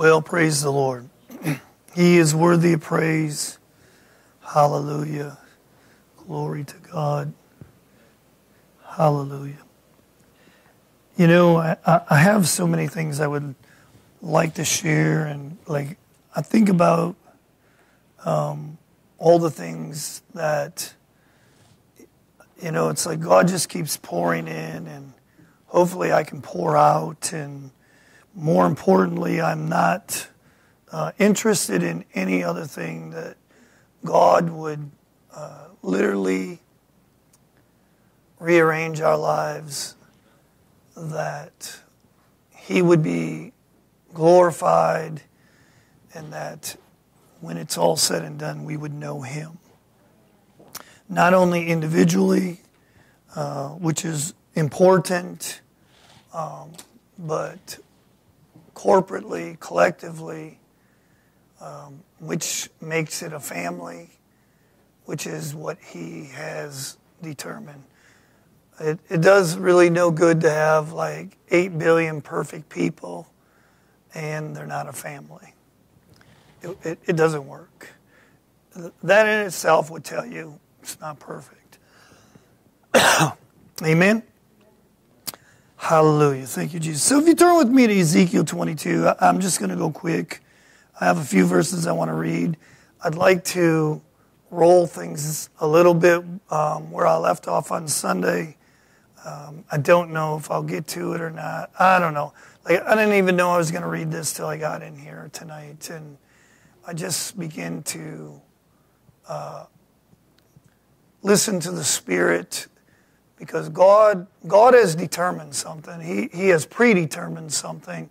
Well, praise the Lord. He is worthy of praise. Hallelujah. Glory to God. Hallelujah. You know, I, I have so many things I would like to share, and like I think about um, all the things that you know. It's like God just keeps pouring in, and hopefully I can pour out. And more importantly, I'm not uh, interested in any other thing that God would uh, literally rearrange our lives, that He would be glorified, and that when it's all said and done, we would know Him. Not only individually, uh, which is important, um, but corporately, collectively, um, which makes it a family, which is what He has determined. It, it does really no good to have like 8 billion perfect people and they're not a family. It, it, it doesn't work. That in itself would tell you it's not perfect. Amen? Hallelujah. Thank you, Jesus. So if you turn with me to Ezekiel 22, I'm just going to go quick. I have a few verses I want to read. I'd like to roll things a little bit um, where I left off on Sunday. Um, I don't know if I'll get to it or not. I don't know. Like I didn't even know I was going to read this till I got in here tonight, and I just began to uh, listen to the Spirit because God God has determined something. He He has predetermined something,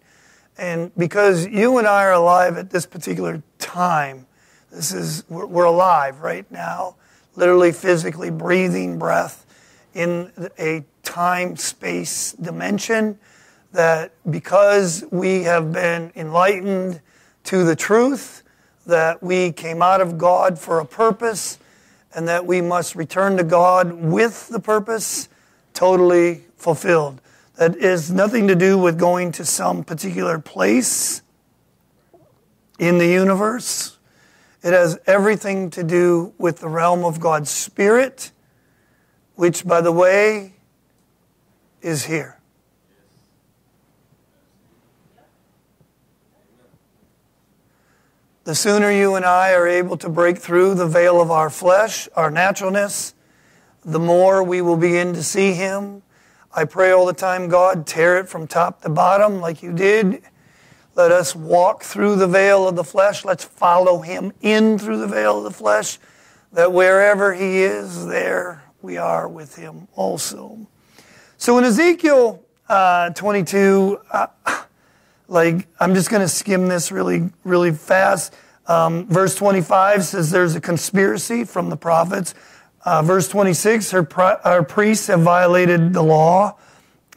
and because you and I are alive at this particular time, this is we're, we're alive right now, literally physically breathing breath in a time space dimension that because we have been enlightened to the truth, that we came out of God for a purpose, and that we must return to God with the purpose totally fulfilled. That is nothing to do with going to some particular place in the universe. It has everything to do with the realm of God's Spirit, which, by the way, is here. The sooner you and I are able to break through the veil of our flesh, our naturalness, the more we will begin to see Him. I pray all the time, God, tear it from top to bottom like you did. Let us walk through the veil of the flesh. Let's follow Him in through the veil of the flesh, that wherever He is, there we are with Him also. So in Ezekiel uh, 22, uh, like I'm just going to skim this really, really fast. Um, verse 25 says there's a conspiracy from the prophets. Uh, verse 26, her, priests have violated the law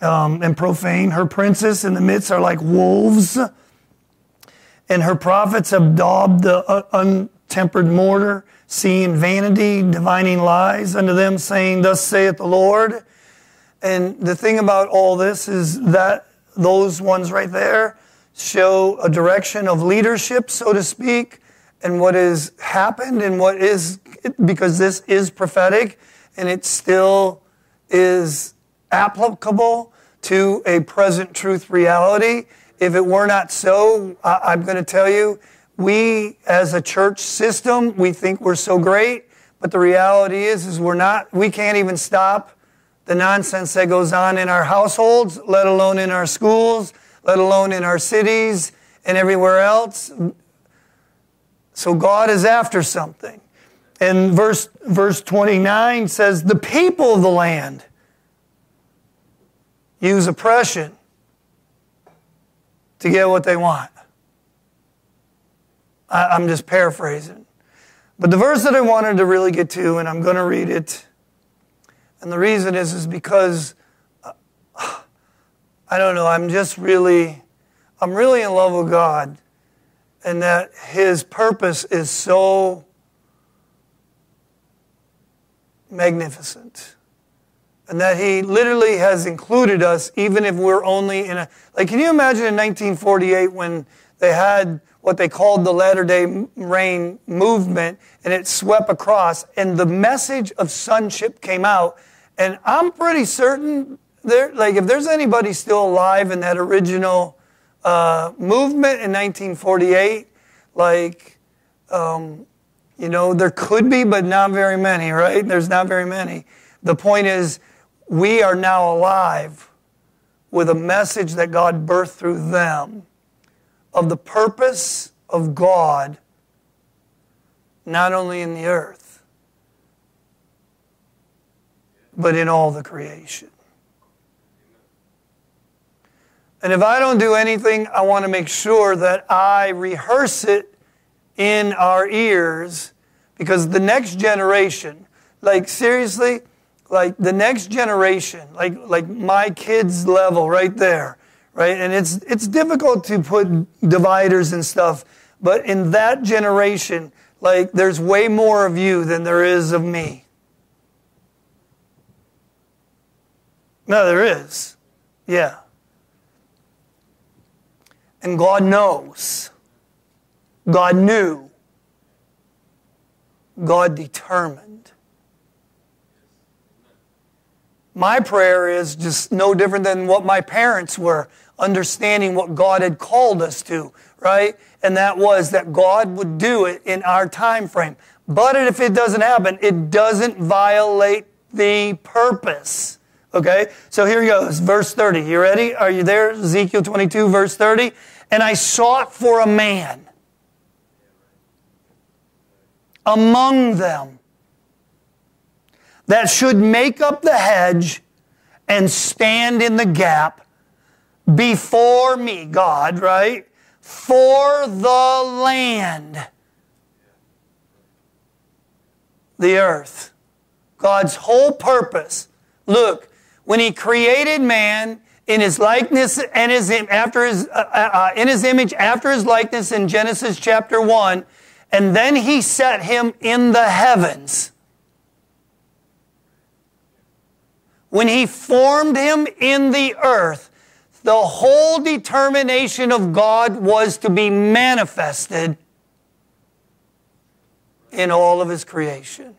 um, and profane. Her princes in the midst are like wolves, and her prophets have daubed the uh, untempered mortar, seeing vanity, divining lies unto them, saying, Thus saith the Lord. And the thing about all this is that those ones right there show a direction of leadership, so to speak, and what has happened and what is, because this is prophetic and it still is applicable to a present truth reality. If it were not so, I'm going to tell you, we as a church system, we think we're so great, but the reality is, is we're not, we can't even stop the nonsense that goes on in our households, let alone in our schools, let alone in our cities and everywhere else. So God is after something. And verse, verse 29 says, The people of the land use oppression to get what they want. I, I'm just paraphrasing. But the verse that I wanted to really get to, and I'm going to read it and the reason is, is because I don't know, I'm just really, I'm really in love with God and that His purpose is so magnificent. And that He literally has included us, even if we're only in a. Like, can you imagine in 1948 when they had what they called the Latter day Rain movement, and it swept across, and the message of sonship came out. And I'm pretty certain there, like, if there's anybody still alive in that original uh, movement in 1948, like, um, you know, there could be, but not very many, right? There's not very many. The point is, we are now alive with a message that God birthed through them of the purpose of God, not only in the earth, but in all the creation. And if I don't do anything, I want to make sure that I rehearse it in our ears because the next generation, like seriously, like the next generation, like like my kids' level right there, right? And it's it's difficult to put dividers and stuff, but in that generation, like there's way more of you than there is of me. No, there is. Yeah. And God knows. God knew. God determined. My prayer is just no different than what my parents were, understanding what God had called us to, right? And that was that God would do it in our time frame. But if it doesn't happen, it doesn't violate the purpose. Okay? So here goes, verse 30. You ready? Are you there? Ezekiel 22, verse 30. And I sought for a man among them that should make up the hedge and stand in the gap before me, God, right? For the land, the earth. God's whole purpose. Look, when He created man in His likeness and his after His uh, uh, uh in His image after His likeness in Genesis chapter one, and then He set him in the heavens. when he formed him in the earth, the whole determination of God was to be manifested in all of his creation,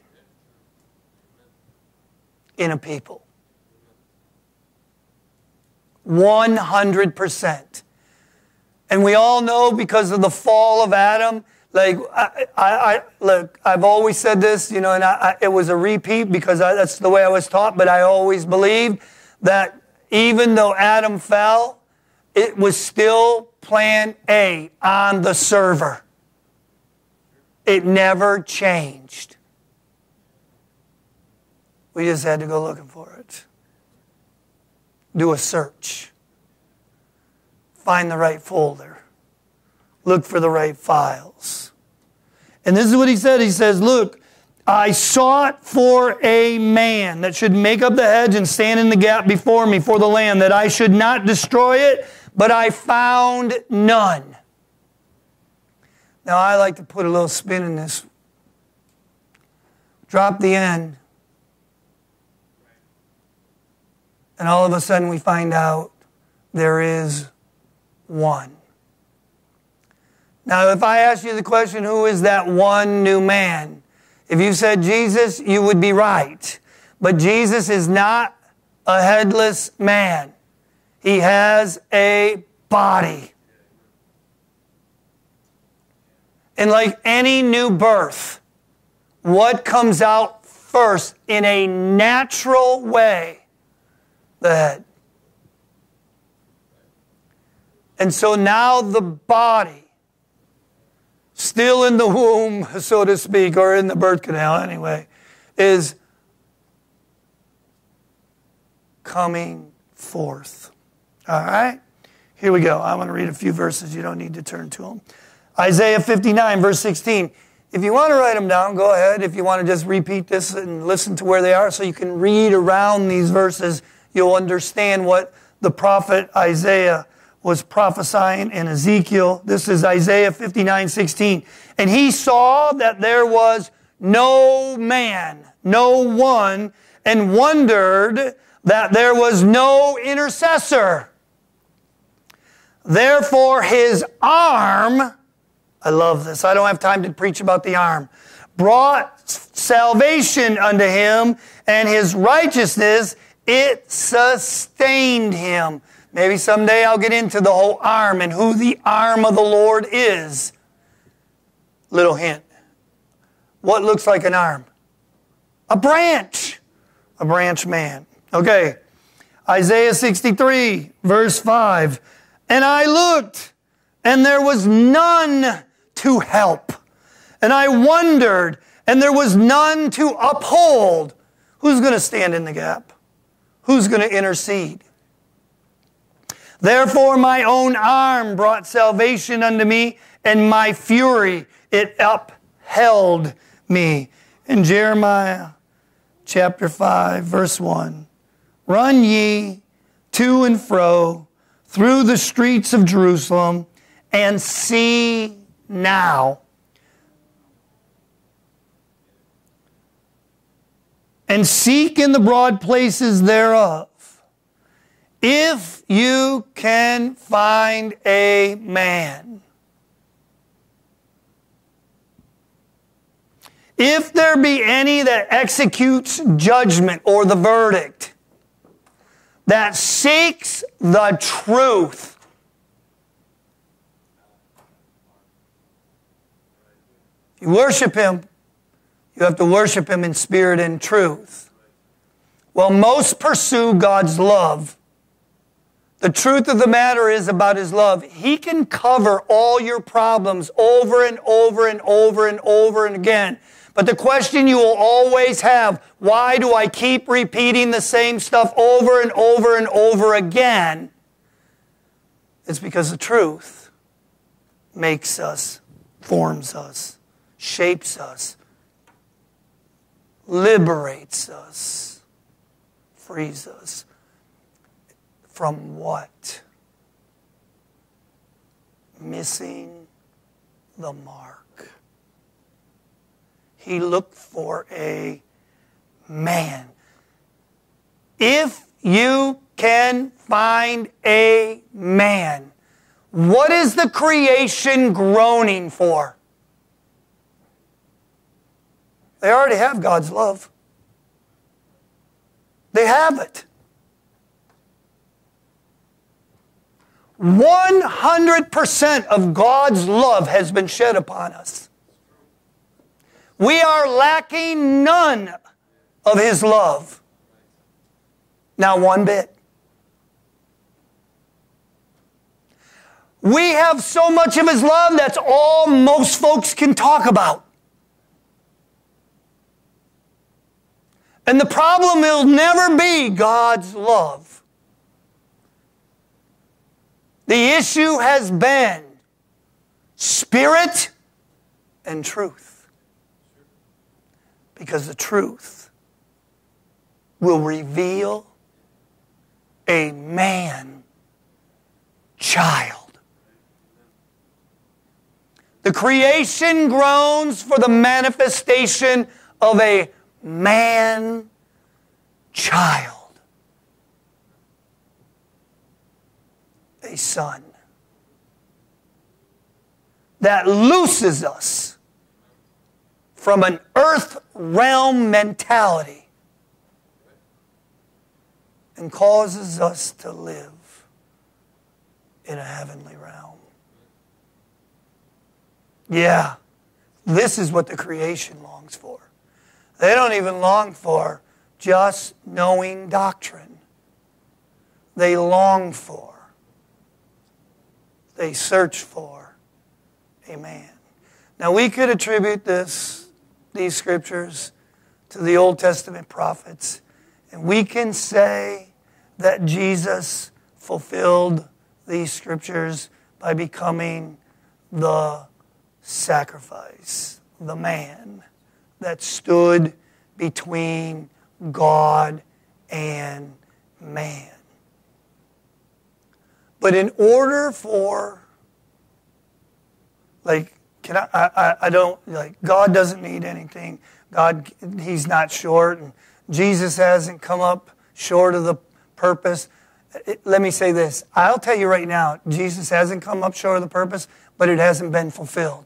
in a people. 100%. And we all know because of the fall of Adam like I, I, I, look, I've always said this, you know, and I, it was a repeat because that's the way I was taught. But I always believed that even though Adam fell, it was still Plan A on the server. It never changed. We just had to go looking for it. Do a search. Find the right folder. Look for the right files and this is what he said. He says, Look, I sought for a man that should make up the hedge and stand in the gap before me for the land, that I should not destroy it, but I found none. Now, I like to put a little spin in this. Drop the end. And all of a sudden, we find out there is one. Now, if I ask you the question, who is that one new man? If you said Jesus, you would be right. But Jesus is not a headless man. He has a body. And like any new birth, what comes out first in a natural way? The head. And so now the body still in the womb, so to speak, or in the birth canal anyway, is coming forth. All right? Here we go. I'm going to read a few verses. You don't need to turn to them. Isaiah 59, verse 16. If you want to write them down, go ahead. If you want to just repeat this and listen to where they are so you can read around these verses, you'll understand what the prophet Isaiah was prophesying in Ezekiel. This is Isaiah 59 16. And he saw that there was no man, no one, and wondered that there was no intercessor. Therefore, his arm, I love this, I don't have time to preach about the arm, brought salvation unto him, and his righteousness, it sustained him. Maybe someday I'll get into the whole arm and who the arm of the Lord is. Little hint. What looks like an arm? A branch. A branch man. Okay. Isaiah 63, verse 5. And I looked, and there was none to help. And I wondered, and there was none to uphold. Who's going to stand in the gap? Who's going to intercede? Therefore, my own arm brought salvation unto me, and my fury it upheld me. In Jeremiah chapter 5, verse 1 Run ye to and fro through the streets of Jerusalem and see now. And seek in the broad places thereof, if you can find a man. If there be any that executes judgment or the verdict, that seeks the truth. You worship Him, you have to worship Him in spirit and truth. Well, most pursue God's love. The truth of the matter is about His love. He can cover all your problems over and over and over and over and again. But the question you will always have, why do I keep repeating the same stuff over and over and over again? It's because the truth makes us, forms us, shapes us, liberates us, frees us. From what? Missing the mark. He looked for a man. If you can find a man, what is the creation groaning for? They already have God's love. They have it. 100% of God's love has been shed upon us. We are lacking none of His love. Not one bit. We have so much of His love that's all most folks can talk about. And the problem will never be God's love. The issue has been spirit and truth because the truth will reveal a man child. The creation groans for the manifestation of a man child, a son that looses us from an earth realm mentality and causes us to live in a heavenly realm. Yeah, this is what the creation longs for. They don't even long for just knowing doctrine. They long for, they search for a man. Now, we could attribute this these scriptures to the Old Testament prophets. And we can say that Jesus fulfilled these scriptures by becoming the sacrifice, the man that stood between God and man. But in order for, like, can I, I, I don't, like, God doesn't need anything. God, He's not short. And Jesus hasn't come up short of the purpose. let me say this. I'll tell you right now, Jesus hasn't come up short of the purpose, but it hasn't been fulfilled.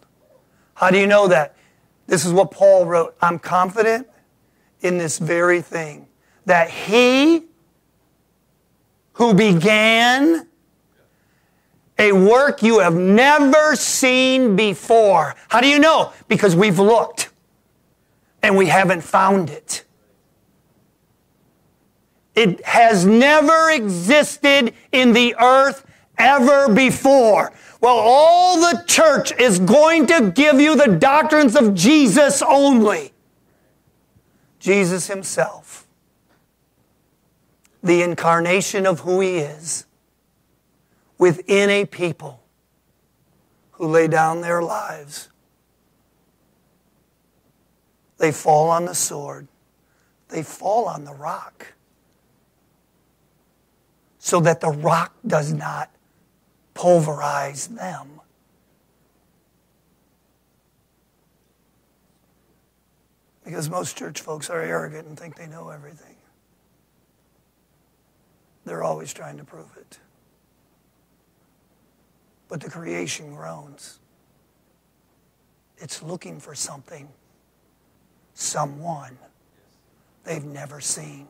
How do you know that? This is what Paul wrote. I'm confident in this very thing that he who began a work you have never seen before. How do you know? Because we've looked and we haven't found it. It has never existed in the earth ever before. Well, all the church is going to give you the doctrines of Jesus only. Jesus Himself, the incarnation of who He is, within a people who lay down their lives. They fall on the sword, they fall on the rock so that the rock does not pulverize them. Because most church folks are arrogant and think they know everything. They're always trying to prove it. But the creation groans. It's looking for something, someone they've never seen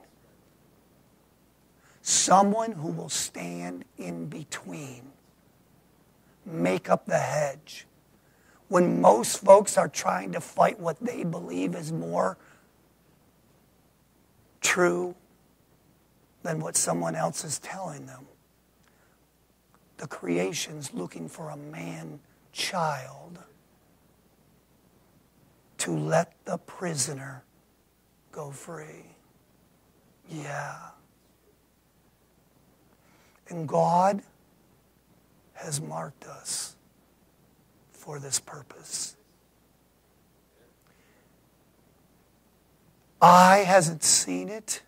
someone who will stand in between, make up the hedge. When most folks are trying to fight what they believe is more true than what someone else is telling them, the creation's looking for a man child to let the prisoner go free. Yeah. And God has marked us for this purpose. Eye hasn't seen it,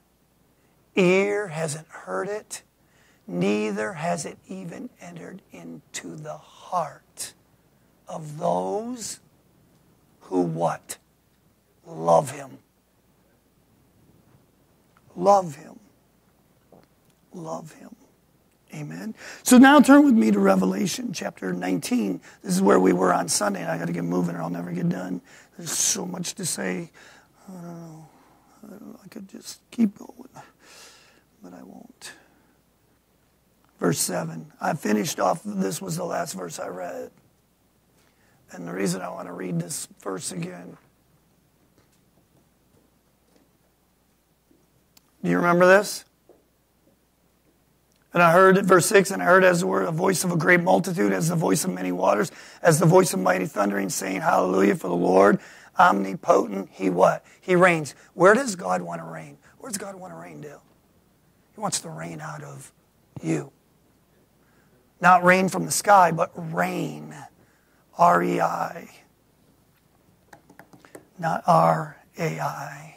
ear hasn't heard it, neither has it even entered into the heart of those who what? Love Him. Love Him. Love Him. Amen. So now turn with me to Revelation chapter 19. This is where we were on Sunday. and I got to get moving or I'll never get done. There's so much to say. I don't know. I, don't know. I could just keep going, but I won't. Verse 7. I finished off, this was the last verse I read. And the reason I want to read this verse again. Do you remember this? And I heard, verse 6, and I heard as it were a voice of a great multitude, as the voice of many waters, as the voice of mighty thundering, saying, Hallelujah for the Lord, omnipotent. He what? He reigns. Where does God want to reign? Where does God want to reign, Dale? He wants to reign out of you. Not rain from the sky, but rain. R E I. Not R A I.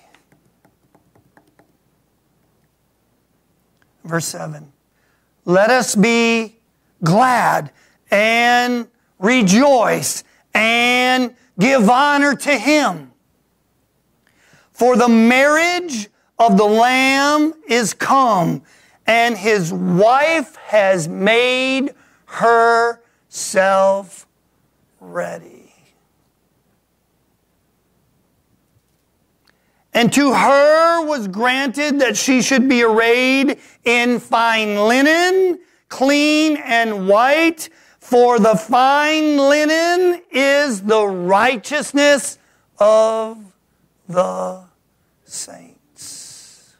Verse 7. Let us be glad and rejoice and give honor to him. For the marriage of the Lamb is come, and his wife has made herself ready. And to her was granted that she should be arrayed in fine linen, clean and white, for the fine linen is the righteousness of the saints.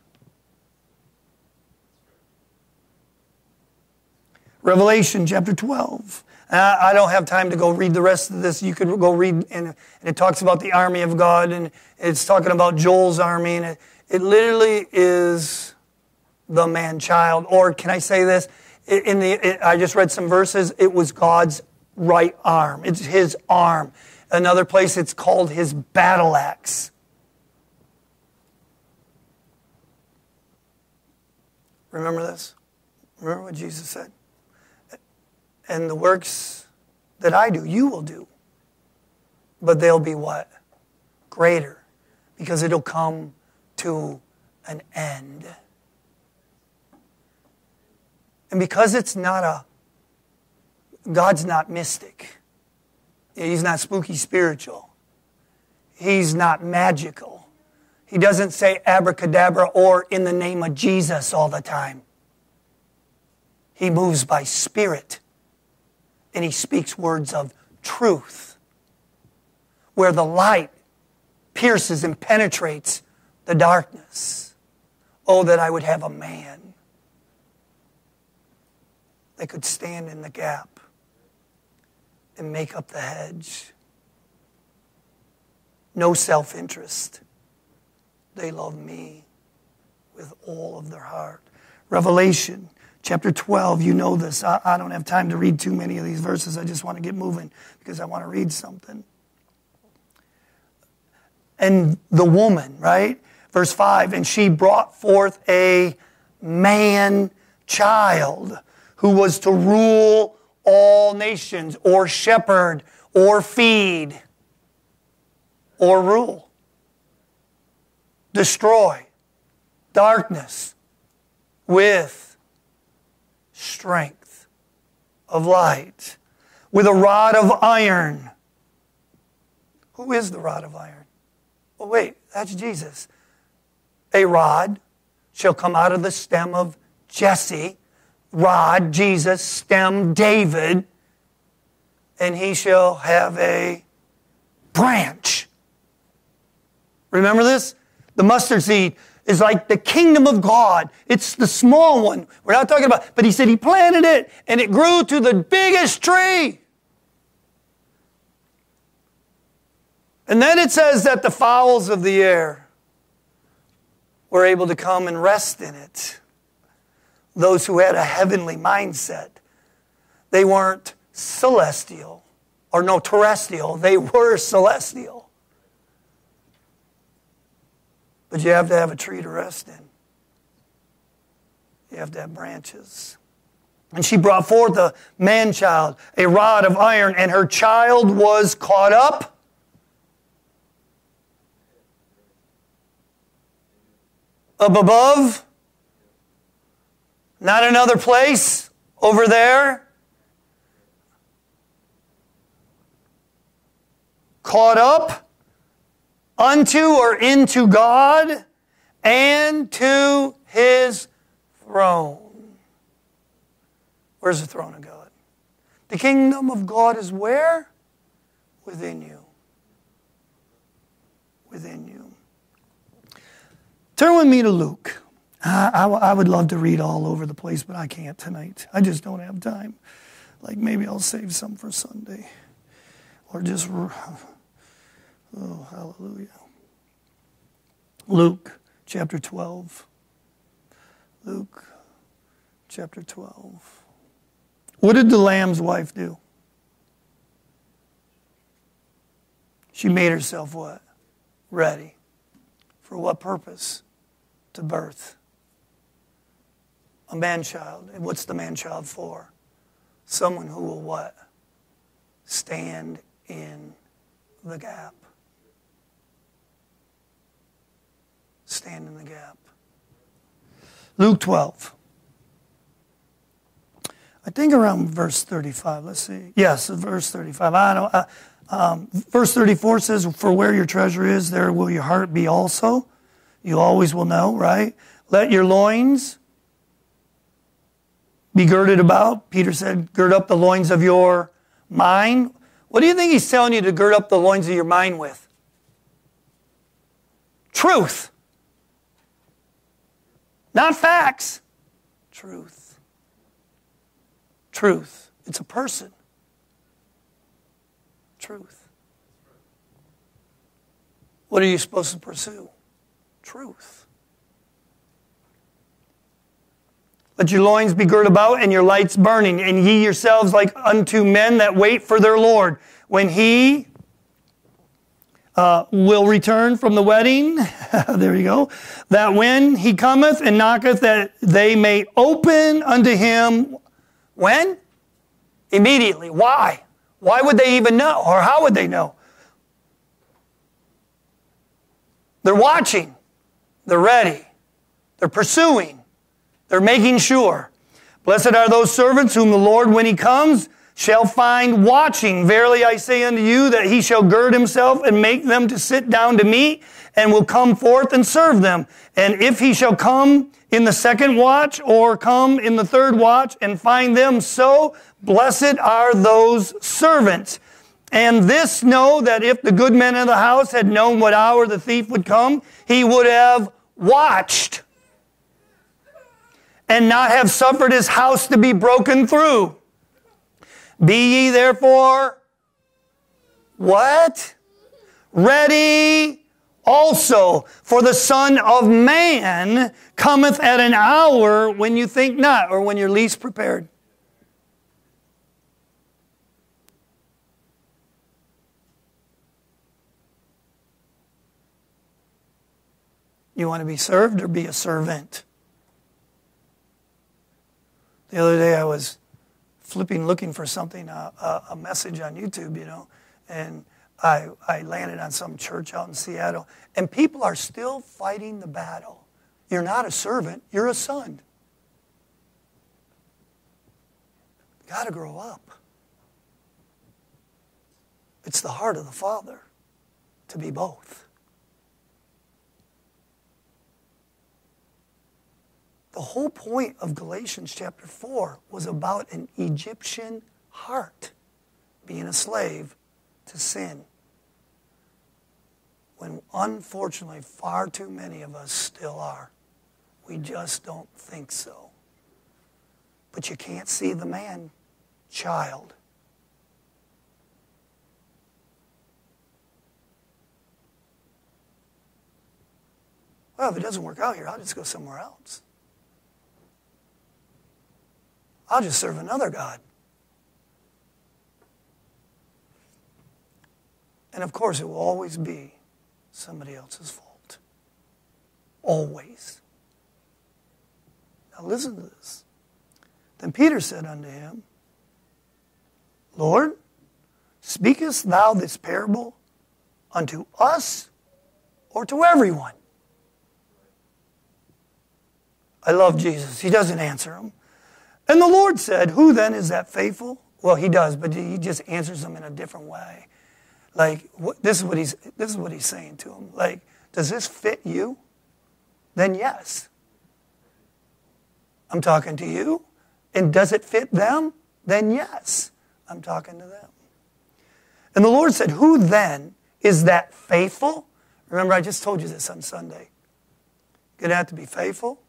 Revelation chapter 12. Uh, I don't have time to go read the rest of this. You could go read, and, and it talks about the army of God, and it's talking about Joel's army, and it, it literally is the man child. Or can I say this? In the, it, I just read some verses. It was God's right arm. It's his arm. Another place, it's called his battle axe. Remember this? Remember what Jesus said? And the works that I do, you will do. But they'll be what? Greater. Because it'll come to an end. And because it's not a, God's not mystic. He's not spooky spiritual. He's not magical. He doesn't say abracadabra or in the name of Jesus all the time. He moves by spirit and he speaks words of truth where the light pierces and penetrates the darkness. Oh, that I would have a man that could stand in the gap and make up the hedge. No self interest. They love me with all of their heart. Revelation chapter 12, you know this. I, I, don't have time to read too many of these verses. I just want to get moving because I want to read something. And the woman, right? Verse 5 and she brought forth a man child who was to rule all nations, or shepherd, or feed, or rule, destroy darkness with strength of light, with a rod of iron. Who is the rod of iron? Oh, wait, that's Jesus. A rod shall come out of the stem of Jesse rod, Jesus, stem, David, and he shall have a branch. Remember this? The mustard seed is like the kingdom of God. It's the small one. We're not talking about, but he said he planted it and it grew to the biggest tree. And then it says that the fowls of the air were able to come and rest in it those who had a heavenly mindset. They weren't celestial or no terrestrial, they were celestial. But you have to have a tree to rest in. You have to have branches. And she brought forth a man child, a rod of iron, and her child was caught up. Up above not another place over there. Caught up unto or into God and to his throne. Where's the throne of God? The kingdom of God is where? Within you. Within you. Turn with me to Luke. I, I, I would love to read all over the place, but I can't tonight. I just don't have time. Like maybe I'll save some for Sunday. Or just, oh, hallelujah. Luke chapter 12. Luke chapter 12. What did the lamb's wife do? She made herself what? Ready. For what purpose? To birth a man child. And what's the man child for? Someone who will what? Stand in the gap. Stand in the gap. Luke 12. I think around verse 35. Let's see. Yes, verse 35. I know. Uh, um, verse 34 says, For where your treasure is, there will your heart be also. You always will know, right? Let your loins be girded about. Peter said, gird up the loins of your mind. What do you think he's telling you to gird up the loins of your mind with? Truth. Not facts. Truth. Truth. It's a person. Truth. What are you supposed to pursue? Truth. Let your loins be girt about and your lights burning, and ye yourselves like unto men that wait for their Lord. When he uh, will return from the wedding, there you go, that when he cometh and knocketh, that they may open unto him. When? Immediately. Why? Why would they even know? Or how would they know? They're watching. They're ready. They're pursuing. They're making sure. Blessed are those servants whom the Lord, when he comes, shall find watching. Verily I say unto you that he shall gird himself and make them to sit down to meat and will come forth and serve them. And if he shall come in the second watch or come in the third watch and find them so, blessed are those servants. And this know that if the good men of the house had known what hour the thief would come, he would have watched and not have suffered his house to be broken through. Be ye therefore what? Ready also, for the Son of Man cometh at an hour when you think not, or when you're least prepared. You want to be served or be a servant? The other day I was flipping looking for something, uh, a, a message on YouTube, you know, and I, I landed on some church out in Seattle, and people are still fighting the battle. You're not a servant, you're a son. Got to grow up. It's the heart of the Father to be both. The whole point of Galatians chapter 4 was about an Egyptian heart being a slave to sin. When unfortunately, far too many of us still are. We just don't think so. But you can't see the man child. Well, if it doesn't work out here, I'll just go somewhere else. I'll just serve another God. And of course, it will always be somebody else's fault. Always. Now, listen to this. Then Peter said unto him, Lord, speakest thou this parable unto us or to everyone? I love Jesus. He doesn't answer him. And the Lord said, Who then is that faithful? Well, he does, but he just answers them in a different way. Like, this, is what he's, this is what he's saying to him. Like, does this fit you? Then yes. I'm talking to you. And does it fit them? Then yes. I'm talking to them. And the Lord said, Who then is that faithful? Remember, I just told you this on Sunday. You're going to have to be faithful,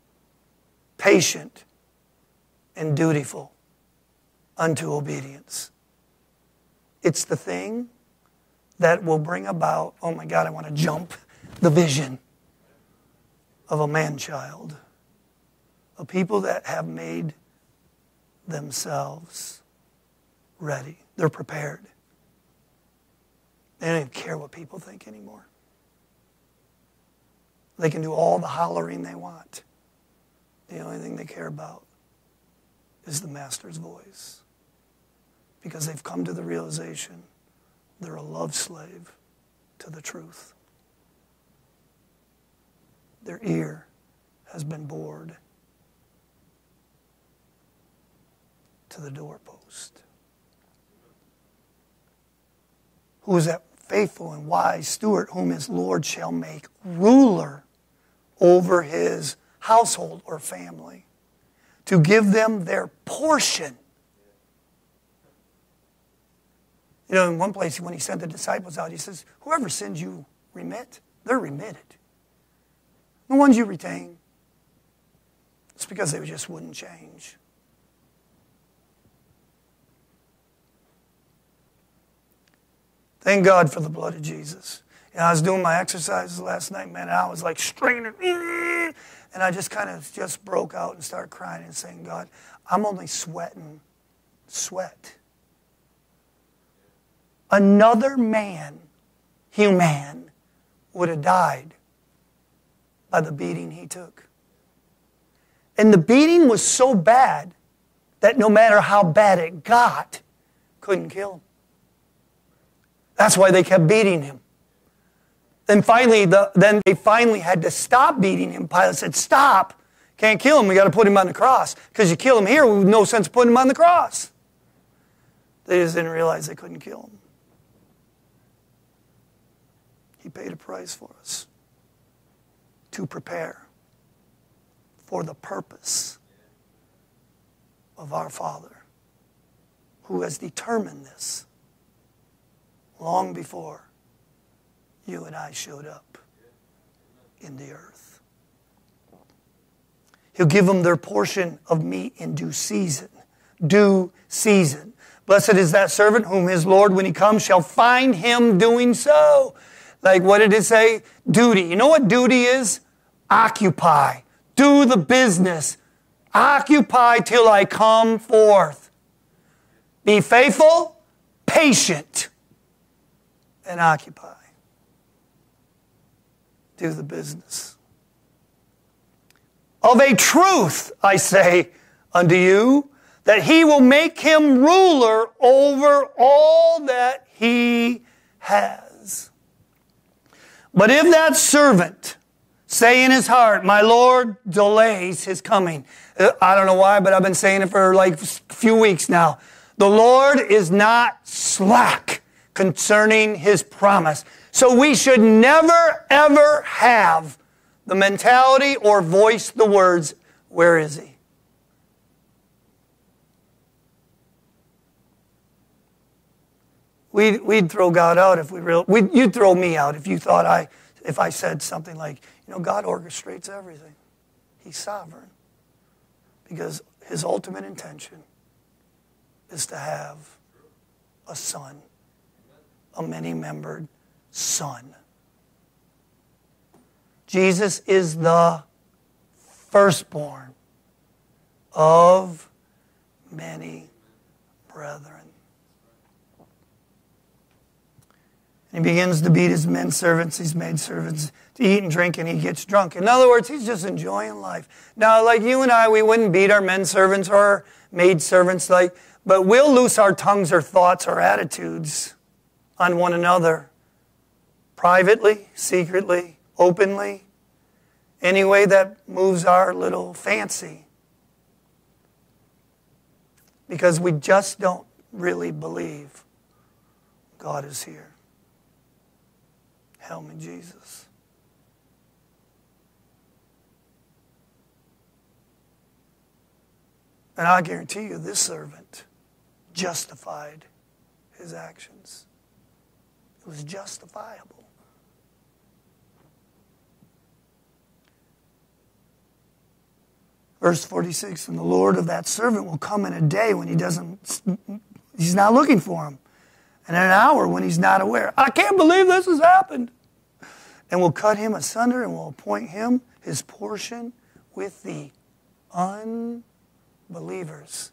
patient, and dutiful unto obedience. It's the thing that will bring about, oh my God, I want to jump the vision of a man child, of people that have made themselves ready. They're prepared. They don't even care what people think anymore. They can do all the hollering they want. The only thing they care about is the master's voice. Because they've come to the realization they're a love slave to the truth. Their ear has been bored to the doorpost. Who is that faithful and wise steward whom his Lord shall make ruler over his household or family? To give them their portion. You know, in one place, when he sent the disciples out, he says, Whoever sins you remit, they're remitted. The ones you retain, it's because they just wouldn't change. Thank God for the blood of Jesus. You know, I was doing my exercises last night, man, and I was like straining. And I just kind of just broke out and started crying and saying, God, I'm only sweating sweat. Another man, human, would have died by the beating he took. And the beating was so bad that no matter how bad it got, couldn't kill him. That's why they kept beating him. Then finally, the, then they finally had to stop beating him. Pilate said, Stop. Can't kill him, we got to put him on the cross. Because you kill him here, we no sense putting him on the cross. They just didn't realize they couldn't kill him. He paid a price for us to prepare for the purpose of our Father who has determined this long before you and I showed up in the earth. He'll give them their portion of meat in due season. Due season. Blessed is that servant whom his Lord, when he comes, shall find him doing so. Like, what did it say? Duty. You know what duty is? Occupy. Do the business. Occupy till I come forth. Be faithful, patient, and occupy. Do the business. Of a truth, I say unto you, that he will make him ruler over all that he has. But if that servant say in his heart, My Lord delays his coming. Uh, I don't know why, but I've been saying it for like a few weeks now. The Lord is not slack concerning his promise. So we should never, ever have the mentality or voice the words, Where is he? We'd, we'd throw God out if we really, you'd throw me out if you thought I, if I said something like, you know, God orchestrates everything. He's sovereign. Because his ultimate intention is to have a son, a many membered son. Jesus is the firstborn of many brethren. And he begins to beat his men servants, his maid servants, to eat and drink, and he gets drunk. In other words, he's just enjoying life. Now, like you and I, we wouldn't beat our men servants or our maid servants, like, but we'll loose our tongues or thoughts or attitudes on one another privately, secretly, openly, any way that moves our little fancy. Because we just don't really believe God is here. Help me, Jesus. And I guarantee you, this servant justified his actions. It was justifiable. Verse 46 And the Lord of that servant will come in a day when he doesn't, he's not looking for him and in an hour when he's not aware. I can't believe this has happened. And will cut him asunder and will appoint him his portion with the unbelievers.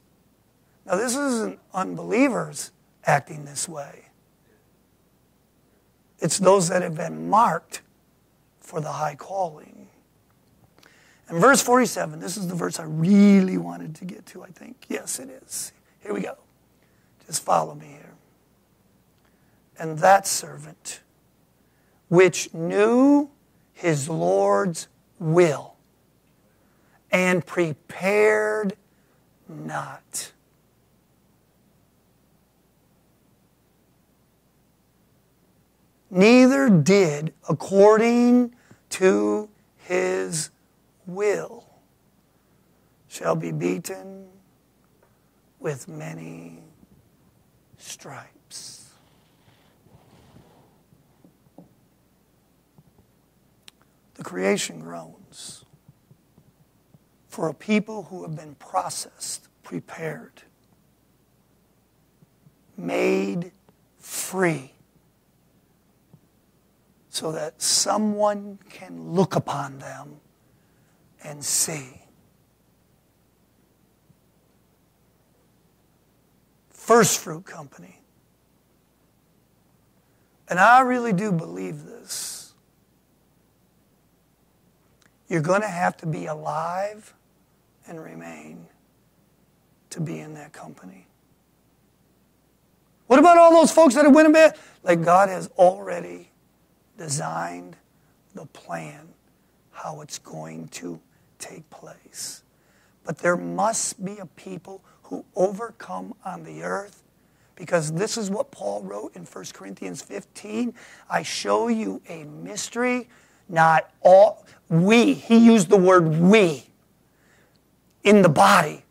Now, this isn't unbelievers acting this way, it's those that have been marked for the high calling. And verse 47, this is the verse I really wanted to get to, I think. Yes, it is. Here we go. Just follow me here and that servant, which knew his Lord's will and prepared not. Neither did according to his will shall be beaten with many stripes. The creation groans for a people who have been processed, prepared, made free, so that someone can look upon them and see. First Fruit Company. And I really do believe this you're going to have to be alive and remain to be in that company. What about all those folks that have went in bed? Like God has already designed the plan how it's going to take place. But there must be a people who overcome on the earth because this is what Paul wrote in 1 Corinthians 15. I show you a mystery, not all, we, he used the word we, in the body,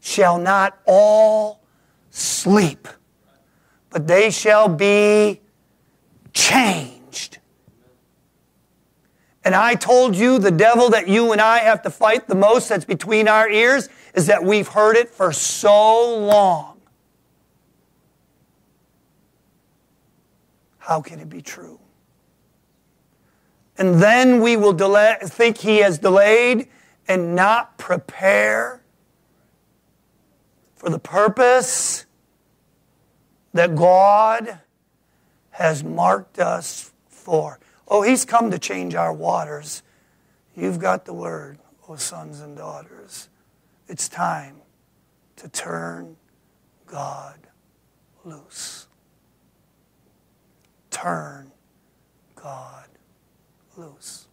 shall not all sleep, but they shall be changed. And I told you the devil that you and I have to fight the most that's between our ears is that we've heard it for so long. How can it be true? And then we will delay, think he has delayed and not prepare for the purpose that God has marked us for. Oh, he's come to change our waters. You've got the word, oh sons and daughters. It's time to turn God loose. Turn God loose.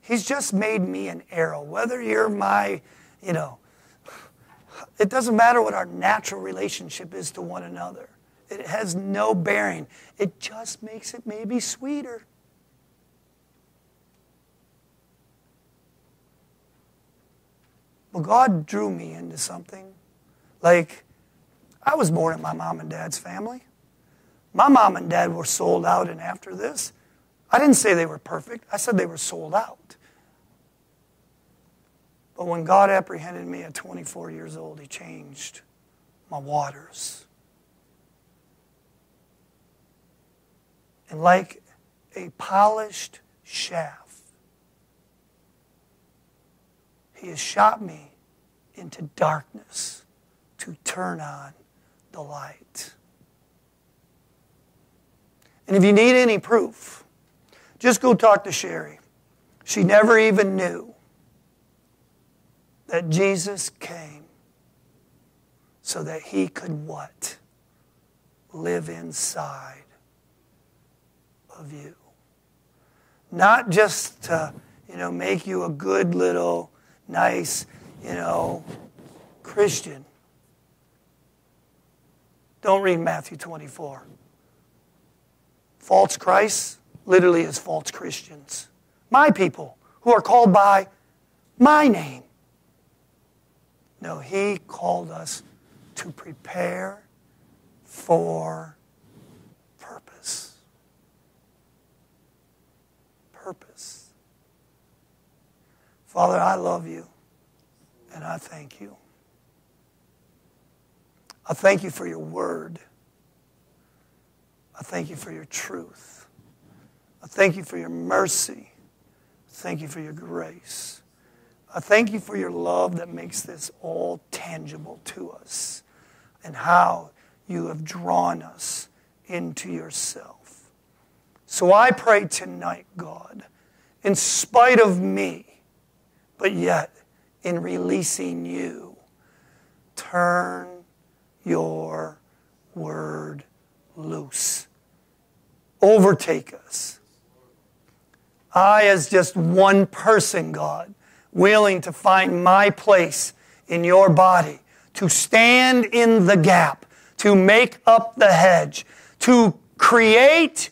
He's just made me an arrow. Whether you're my, you know, it doesn't matter what our natural relationship is to one another. It has no bearing. It just makes it maybe sweeter. Well, God drew me into something. Like, I was born in my mom and dad's family. My mom and dad were sold out, and after this, I didn't say they were perfect. I said they were sold out. But when God apprehended me at 24 years old, He changed my waters. And like a polished shaft, He has shot me into darkness to turn on the light. And if you need any proof, just go talk to Sherry. She never even knew that Jesus came so that he could what? Live inside of you. Not just to, you know, make you a good little, nice, you know, Christian. Don't read Matthew 24. False Christ literally is false Christians. My people who are called by my name. No, he called us to prepare for purpose. Purpose. Father, I love you and I thank you. I thank you for your word. I thank you for your truth. I thank you for your mercy. Thank you for your grace. I thank you for your love that makes this all tangible to us and how you have drawn us into yourself. So I pray tonight, God, in spite of me, but yet in releasing you, turn your word loose. Overtake us. I, as just one person, God, willing to find my place in your body, to stand in the gap, to make up the hedge, to create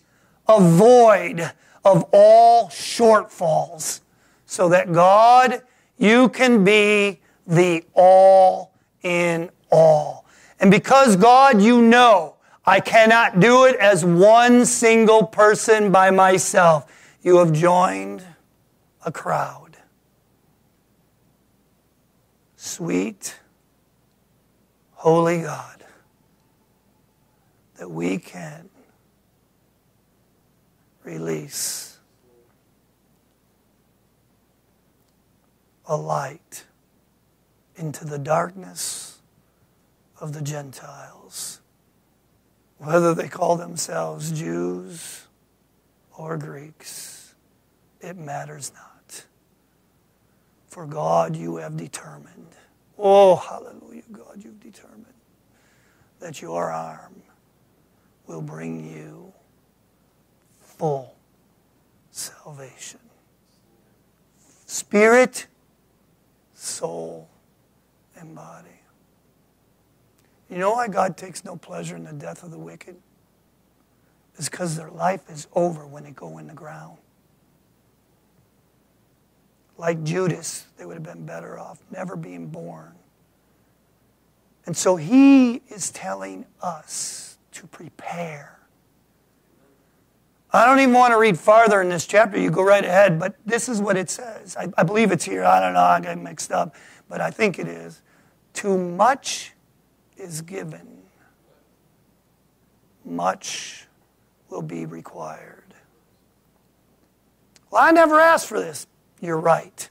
a void of all shortfalls, so that God, you can be the all in all. And because God, you know, I cannot do it as one single person by myself, you have joined a crowd. sweet, holy God, that we can release a light into the darkness of the Gentiles, whether they call themselves Jews or Greeks, it matters not. For God, you have determined. Oh, hallelujah, God, you've determined that your arm will bring you full salvation. Spirit, soul, and body. You know why God takes no pleasure in the death of the wicked? It's because their life is over when they go in the ground. Like Judas, they would have been better off never being born. And so he is telling us to prepare. I don't even want to read farther in this chapter. You go right ahead, but this is what it says. I, I believe it's here. I don't know. I got mixed up, but I think it is. Too much is given, much will be required. Well, I never asked for this. You're right.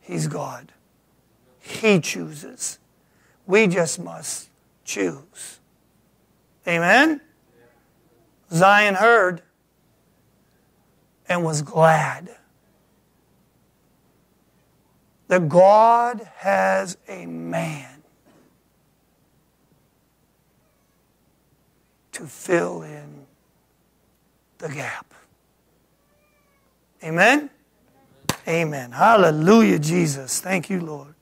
He's God. He chooses. We just must choose. Amen? Zion heard and was glad that God has a man to fill in the gap. Amen? Amen. Hallelujah, Jesus. Thank you, Lord.